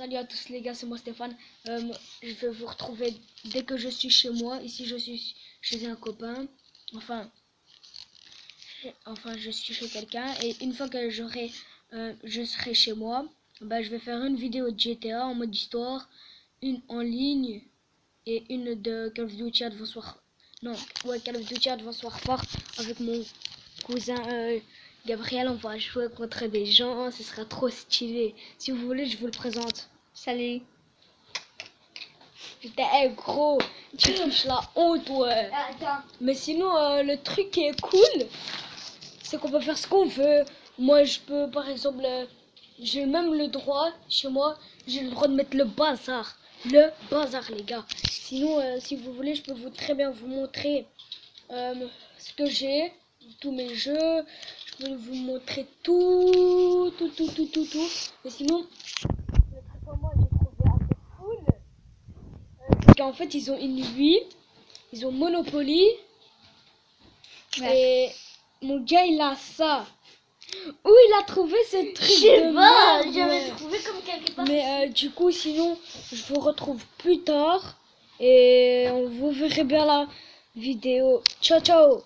Salut à tous les gars, c'est moi Stéphane. Euh, je vais vous retrouver dès que je suis chez moi. Ici, je suis chez un copain. Enfin, enfin, je suis chez quelqu'un. Et une fois que j'aurai, euh, je serai chez moi, bah, je vais faire une vidéo de GTA en mode histoire, une en ligne et une de Call of Duty Advanced Warfare. Non, ouais, Call of Duty Advanced Warfare avec mon cousin euh, Gabriel. On va jouer contre des gens, ce sera trop stylé. Si vous voulez, je vous le présente. Salut. Putain, hey, gros, tu touches la honte, ouais. Attends. Mais sinon, euh, le truc qui est cool, c'est qu'on peut faire ce qu'on veut. Moi, je peux, par exemple, euh, j'ai même le droit, chez moi, j'ai le droit de mettre le bazar. Le bazar, les gars. Sinon, euh, si vous voulez, je peux vous très bien vous montrer ce que j'ai, tous mes jeux. Je peux vous montrer tout, tout, tout, tout, tout, tout. Mais sinon, le truc que moi, j'ai trouvé assez cool, euh, c'est qu'en fait, ils ont une vie, ils ont Monopoly. Et mon gars, il a ça. Où il a trouvé ce truc Je sais pas, j'avais trouvé comme quelque part. Mais euh, du coup, sinon, je vous retrouve plus tard. Et on vous verrez bien la vidéo. Ciao, ciao